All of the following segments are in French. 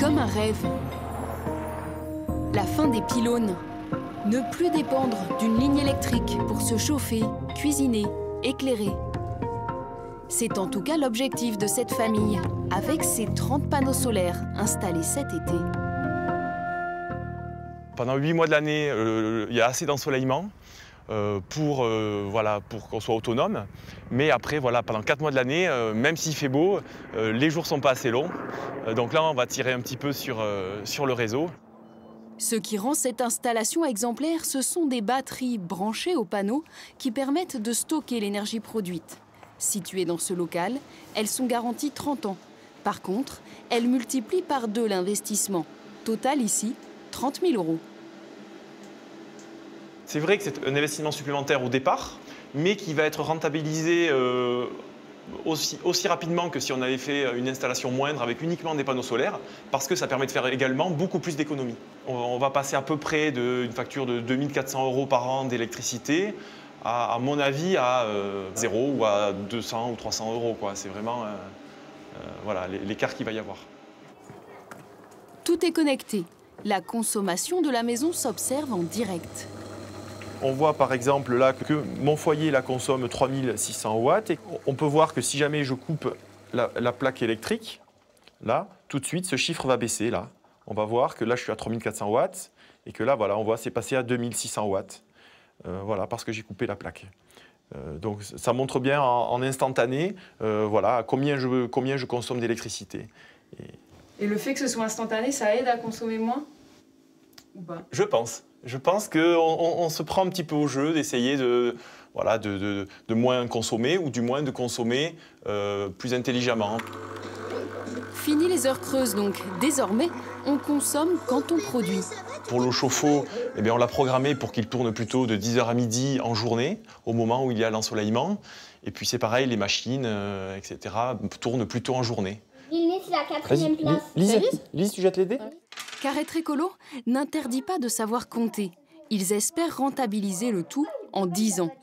comme un rêve. La fin des pylônes. Ne plus dépendre d'une ligne électrique pour se chauffer, cuisiner, éclairer. C'est en tout cas l'objectif de cette famille, avec ses 30 panneaux solaires installés cet été. Pendant 8 mois de l'année, euh, il y a assez d'ensoleillement pour, euh, voilà, pour qu'on soit autonome. Mais après, voilà, pendant 4 mois de l'année, euh, même s'il fait beau, euh, les jours sont pas assez longs. Euh, donc là, on va tirer un petit peu sur, euh, sur le réseau. Ce qui rend cette installation exemplaire, ce sont des batteries branchées aux panneaux qui permettent de stocker l'énergie produite. Situées dans ce local, elles sont garanties 30 ans. Par contre, elles multiplient par deux l'investissement. Total ici, 30 000 euros. C'est vrai que c'est un investissement supplémentaire au départ, mais qui va être rentabilisé euh, aussi, rapidement que si on avait fait une installation moindre avec uniquement des panneaux solaires, parce que ça permet de faire également beaucoup plus d'économies. On, va passer à peu près d'une facture de 2400 euros par an d'électricité à, à mon avis, à euh, 0 ou à 200 ou 300 euros. C'est vraiment euh, euh, voilà, l'é- l'écart qu'il va y avoir. Tout est connecté. La consommation de la maison s'observe en direct. On voit par exemple là que mon foyer la consomme 3600 watts et on peut voir que si jamais je coupe la, la plaque électrique, là, tout de suite, ce chiffre va baisser. Là, on va voir que là, je suis à 3400 watts et que là, voilà, on voit c'est passé à 2600 watts. Euh, voilà, parce que j'ai coupé la plaque. Euh, donc ça montre bien en, en instantané, euh, voilà, combien je, combien je consomme d'électricité. Et le fait que ce soit instantané, ça aide à consommer moins? Ou pas? Je pense. Je pense qu'on on, on se prend un petit peu au jeu d'essayer de, voilà, de, de- de moins consommer ou du moins de consommer euh, plus intelligemment. Fini les heures creuses donc. Désormais, on consomme quand on produit. Pour l'eau chauffe-eau, eh bien, on l'a programmé pour qu'il tourne plutôt de 10h à midi en journée, au moment où il y a l'ensoleillement. Et puis c'est pareil, les machines, euh, etc., tournent plutôt en journée. Lilith, c'est la quatrième place. Lise, Lise, tu jettes les dés Car être écolo n'interdit pas de savoir compter. Ils espèrent rentabiliser le tout en 10 ans.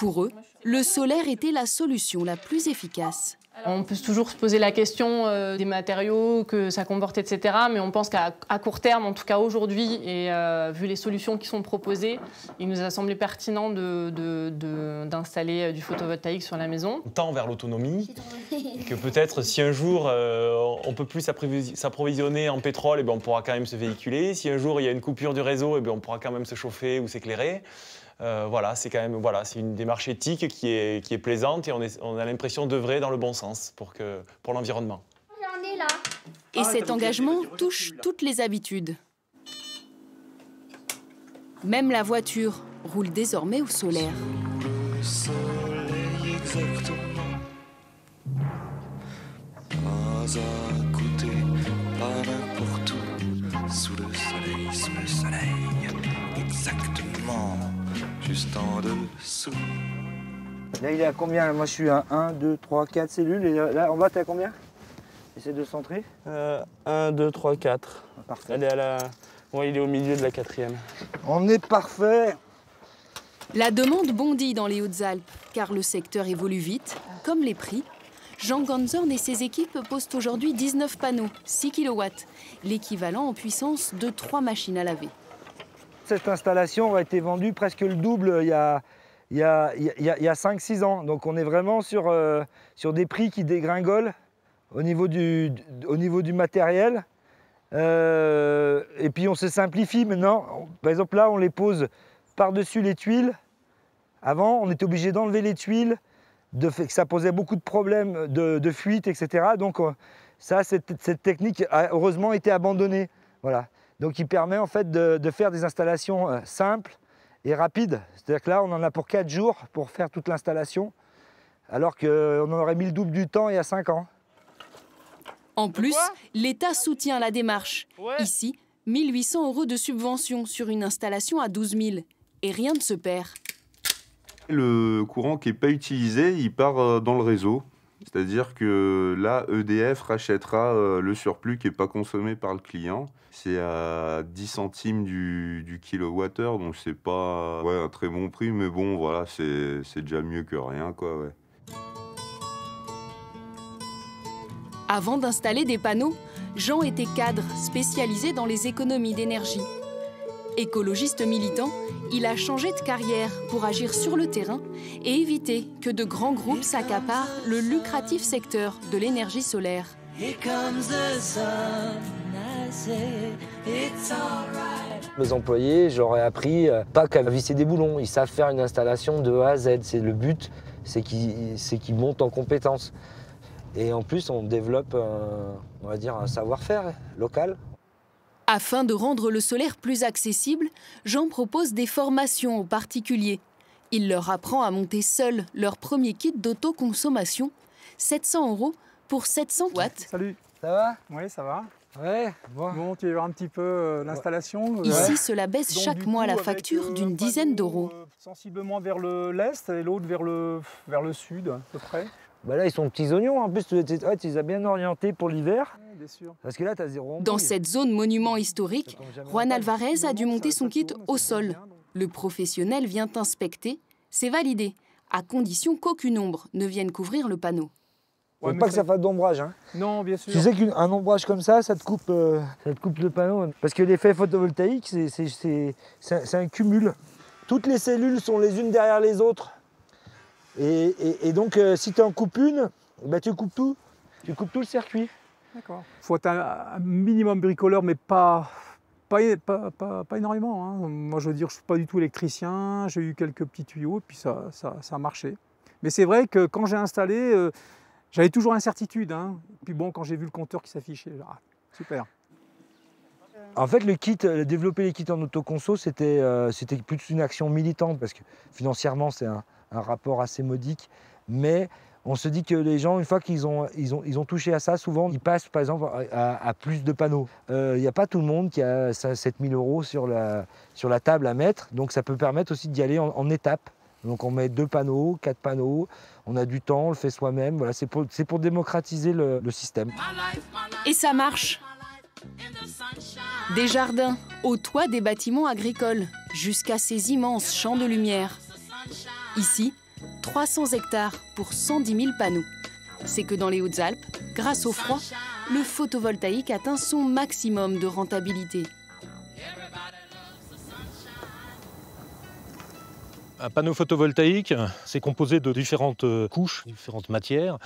Pour eux, le solaire était la solution la plus efficace. On peut toujours se poser la question euh, des matériaux que ça comporte, etc. Mais on pense qu'à court terme, en tout cas aujourd'hui, et euh, vu les solutions qui sont proposées, il nous a semblé pertinent d'installer de, de, d'installer du photovoltaïque sur la maison. On tend vers l'autonomie, et que peut-être si un jour euh, on peut plus s'approvi- s'approvisionner en pétrole, eh bien, on pourra quand même se véhiculer. Si un jour il y a une coupure du réseau, eh bien, on pourra quand même se chauffer ou s'éclairer. Euh, voilà, c'est quand même voilà, c'est une démarche éthique qui est, qui est plaisante et on, est- on a l'impression d'œuvrer dans le bon sens pour, que, pour l'environnement. Là. Et cet engagement touche toutes les habitudes. Même la voiture roule désormais au solaire. Le soleil exactement. Pas Juste en dessous. Là, il est à combien? Moi, je suis à 1, 2, 3, 4 cellules. Et là, en bas, t'es à combien? Essaie de centrer. 1, 2, 3, 4. Parfait. Elle est à la... ouais, il est au milieu de la quatrième. On est parfait. La demande bondit dans les Hautes-Alpes, car le secteur évolue vite, comme les prix. Jean Ganzorn et ses équipes posent aujourd'hui 19 panneaux, 6 kW, l'équivalent en puissance de 3 machines à laver. Cette installation a été vendue presque le double il y a, il y a, il y a- il y a 5-6 ans. Donc on est vraiment sur, euh, sur des prix qui dégringolent au niveau du, matériel. Euh, et puis on se simplifie maintenant. Par exemple là, on les pose par-dessus les tuiles. Avant, on était obligé d'enlever les tuiles, de que ça posait beaucoup de problèmes de, de fuite, etc. Donc euh, ça, cette, cette technique a heureusement été abandonnée. Voilà. Donc il permet en fait de, de faire des installations euh, simples et rapides. C'est-à-dire que là, on en a pour 4 jours pour faire toute l'installation, alors qu'on en aurait mis le double du temps il y a 5 ans. En plus, l'État soutient la démarche. Ici, 1800 euros de subvention sur une installation à 12 000. Et rien ne se perd. Le courant qui n'est pas utilisé, il part euh, dans le réseau. C'est-à-dire que là, EDF rachètera euh, le surplus qui n'est pas consommé par le client. C'est à 10 centimes du, du kilowattheure, donc c'est pas ouais, un très bon prix, mais bon, voilà, c'est déjà mieux que rien, quoi, ouais. Avant d'installer des panneaux, Jean était cadre spécialisé dans les économies d'énergie. Écologiste militant, il a changé de carrière pour agir sur le terrain et éviter que de grands groupes s'accaparent le lucratif secteur de l'énergie solaire. Mes employés, j'aurais appris euh, pas qu'à visser des boulons. Ils savent faire une installation de A à Z. C'est le but, c'est qu'ils montent en compétences. Et en plus, on développe, un, on va dire, un savoir-faire local. Afin de rendre le solaire plus accessible, Jean propose des formations aux particuliers. Il leur apprend à monter seuls leur premier kit d'autoconsommation, 700 euros pour 700 watts. Salut. Ça va? Oui, ça va. Ouais, bon. Bon, tu veux voir un petit peu euh, l'installation Ici, cela baisse Donc, chaque mois coup, la facture euh, d'une un dizaine d'euros. euh, sensiblement vers le l'est et l'autre vers le, vers le sud, à peu près. Bah là, ils sont petits oignons. En plus, tu, tu- ouais, tu les as bien orientés pour l'hiver. Ouais, bien sûr. Parce que là, tu as zéro Dans cette zone monument historique, Juan. Alvarez a dû monter son kit au sol. Le professionnel vient inspecter. C'est validé, à condition qu'aucune ombre ne vienne couvrir le panneau. Ouais, pas que ça- fasse d'ombrage. Hein. Non, bien sûr. Tu sais qu'un ombrage comme ça, ça te coupe, euh, ça te coupe le panneau. Parce que l'effet photovoltaïque, c'est- un- cumul. Toutes les cellules sont les unes derrière les autres. Et, et- et donc, euh, si tu en coupes une, bah, tu coupes tout. Tu coupes tout le circuit. D'accord. faut être un, un minimum bricoleur, mais pas, pas, pas, pas- pas énormément. hein. Moi, je veux dire, je ne suis pas du tout électricien. J'ai eu quelques petits tuyaux, et puis ça, ça, ça a marché. Mais c'est vrai que quand j'ai installé, euh, j'avais toujours l'incertitude. Hein. Puis bon, quand j'ai vu le compteur qui s'affichait, ah, super. En fait, le kit, euh, développer les kits en autoconso, c'était euh, c'était plus une action militante parce que financièrement, c'est un, rapport assez modique. Mais on se dit que les gens, une fois qu'ils ont, touché à ça, souvent, ils passent par exemple à, plus de panneaux. Euh, Il n'y a pas tout le monde qui a 7000 euros sur la, sur la table à mettre. Donc ça peut permettre aussi d'y aller en, en étapes. Donc on met deux panneaux, quatre panneaux, on a du temps, on le fait soi-même. Voilà, c'est pour, c'est pour démocratiser le- le système. Et ça marche Des jardins au toit des bâtiments agricoles, jusqu'à ces immenses champs de lumière. Ici, 300 hectares pour 110 000 panneaux. C'est que dans les Hautes-Alpes, grâce au froid, le photovoltaïque atteint son maximum de rentabilité. Un panneau photovoltaïque, c'est composé de différentes euh, couches, différentes matières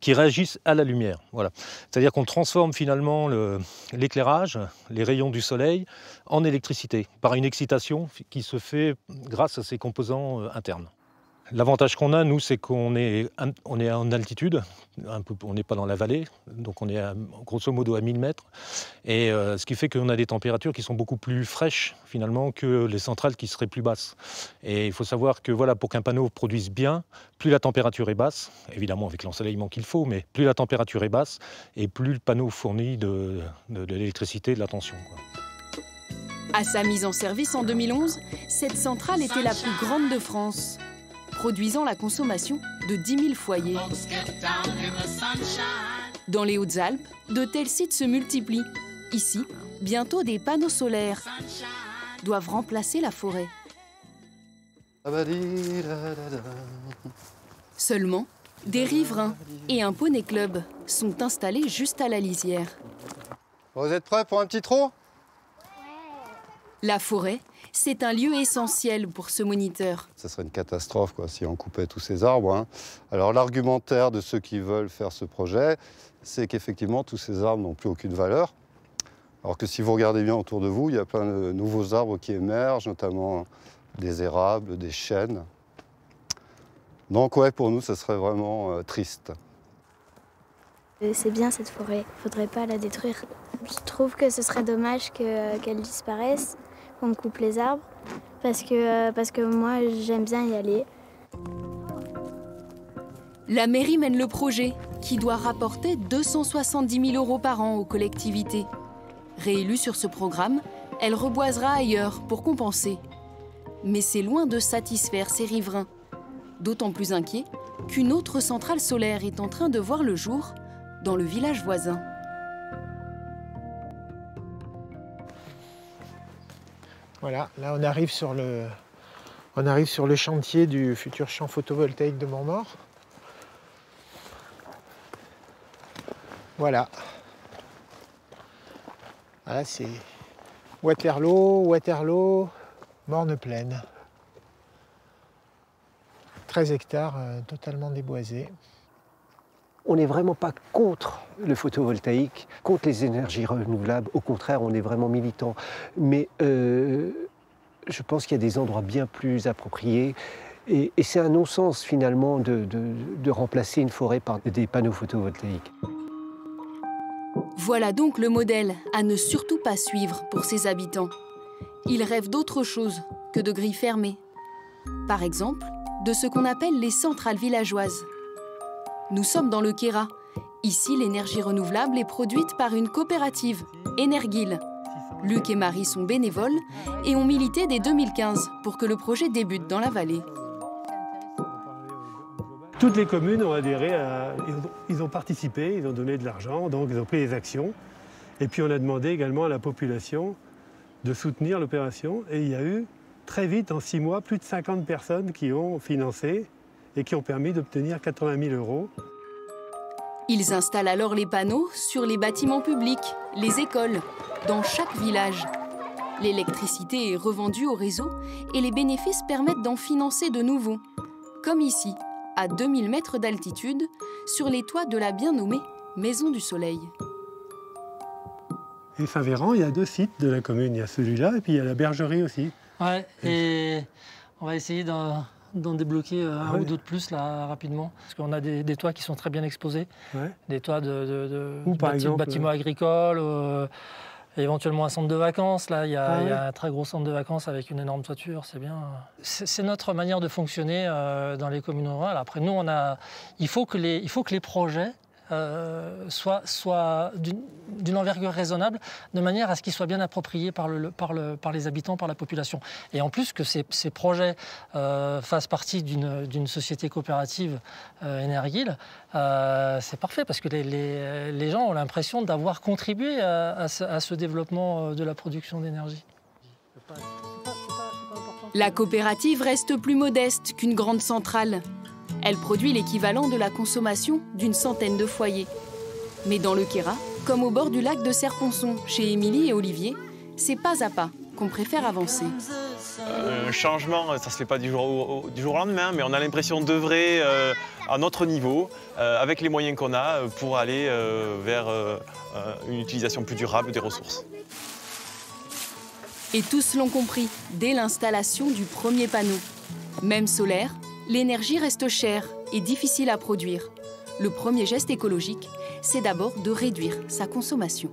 qui réagissent à la lumière. Voilà. C'est-à-dire qu'on transforme finalement le- l'éclairage, les rayons du soleil, en électricité par une excitation qui se fait grâce à ces composants euh, internes. L'avantage qu'on a, nous, c'est qu'on est, on est en altitude, on n'est pas dans la vallée, donc on est grosso modo à 1000 mètres, et euh, ce qui fait qu'on a des températures qui sont beaucoup plus fraîches finalement que les centrales qui seraient plus basses. Et il faut savoir que voilà, pour qu'un panneau produise bien, plus la température est basse, évidemment avec l'ensoleillement qu'il faut, mais plus la température est basse et plus le panneau fournit de, l'électricité, de la tension. À sa mise en service en 2011, cette centrale était la plus grande de France, produisant la consommation de 10 000 foyers. Dans les Hautes-Alpes, de tels sites se multiplient. Ici, bientôt des panneaux solaires doivent remplacer la forêt. Seulement, des riverains et un poney club sont installés juste à la lisière. Vous êtes prêts pour un petit trot? La forêt, c'est un lieu essentiel pour ce moniteur. Ça serait une catastrophe quoi, si on coupait tous ces arbres. hein. Alors l'argumentaire de ceux qui veulent faire ce projet, c'est qu'effectivement tous ces arbres n'ont plus aucune valeur. Alors que si vous regardez bien autour de vous, il y a plein de nouveaux arbres qui émergent, notamment des érables, des chênes. Donc ouais, pour nous, ce serait vraiment euh, triste. C'est bien cette forêt, faudrait pas la détruire. Je trouve que ce serait dommage que- qu'elle disparaisse, qu'on coupe les arbres, parce que, euh, parce que moi j'aime bien y aller. La mairie mène le projet, qui doit rapporter 270 000 euros par an aux collectivités. Réélue sur ce programme, elle reboisera ailleurs pour compenser. Mais c'est loin de satisfaire ses riverains. D'autant plus inquiet qu'une autre centrale solaire est en train de voir le jour dans le village voisin. Voilà, là on arrive sur le, on arrive sur le chantier du futur champ photovoltaïque de Montmort. Voilà. Voilà, c'est Waterloo, Waterloo, Morne-Plaine. 13 hectares euh, totalement déboisés. On n'est vraiment pas contre le photovoltaïque, contre les énergies renouvelables. Au contraire, on est vraiment militant. Mais euh, je pense qu'il y a des endroits bien plus appropriés. Et, c'est un non-sens finalement de, de- de remplacer une forêt par des panneaux photovoltaïques. Voilà donc le modèle à ne surtout pas suivre pour ses habitants. Ils rêvent d'autre chose que de grilles fermées. Par exemple, de ce qu'on appelle les centrales villageoises. Nous sommes dans le Kéra. Ici, l'énergie renouvelable est produite par une coopérative, Energil. Luc et Marie sont bénévoles et ont milité dès 2015 pour que le projet débute dans la vallée. Toutes les communes ont adhéré, à- ils ont- ils ont participé, ils ont donné de l'argent, donc ils ont pris des actions. Et puis on a demandé également à la population de soutenir l'opération. Et il y a eu très vite, en six mois, plus de 50 personnes qui ont financé et qui ont permis d'obtenir 80 000 euros. Ils installent alors les panneaux sur les bâtiments publics, les écoles, dans chaque village. L'électricité est revendue au réseau et les bénéfices permettent d'en financer de nouveaux. Comme ici, à 2000 mètres d'altitude, sur les toits de la bien nommée Maison du Soleil. Et Saint-Véran, il y a deux sites de la commune. Il y a celui-là et puis il y a la bergerie aussi. Ouais, et on va essayer d'en d'en débloquer euh, un Ah ouais. ou deux de plus là rapidement, parce qu'on a des, des toits qui sont très bien exposés, Ouais. des toits de, de- de- Où, de par bâti- exemple, bâtiments euh agricoles, euh, éventuellement un centre de vacances. Là, il y, a, Ah il y a ouais. un très gros centre de vacances avec une énorme toiture, c'est bien. C'est c'est notre manière de fonctionner euh, dans les communes rurales. Après, nous, on a, il faut que les, il faut que les projets euh, soient, soient d'une envergure raisonnable, de manière à ce qu'ils soient bien appropriés par, le, le- par, le- par les habitants, par la population. Et en plus que ces, projets euh, fassent partie d'une société coopérative euh, Energil, euh, c'est parfait parce que les, gens ont l'impression d'avoir contribué à, ce, développement de la production d'énergie. La coopérative reste plus modeste qu'une grande centrale. Elle produit l'équivalent de la consommation d'une centaine de foyers. Mais dans le Kéra, comme au bord du lac de Serponçon, chez Émilie et Olivier, c'est pas à pas qu'on préfère avancer. Un changement, ça ne se fait pas du jour au, au- du jour au lendemain, mais on a l'impression d'œuvrer euh, à notre niveau, euh, avec les moyens qu'on a, euh, pour aller euh, vers euh, euh, une utilisation plus durable des ressources. Et tous l'ont compris dès l'installation du premier panneau. Même solaire, l'énergie reste chère et difficile à produire. Le premier geste écologique, c'est d'abord de réduire sa consommation.